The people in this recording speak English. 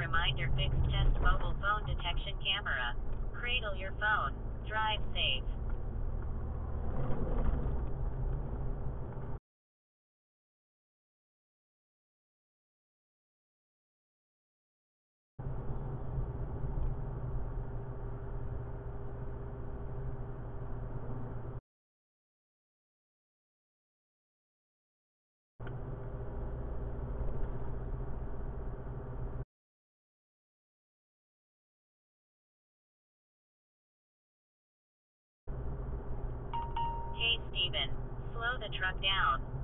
reminder fixed test mobile phone detection camera. Cradle your phone. Drive safe. Slow the truck down.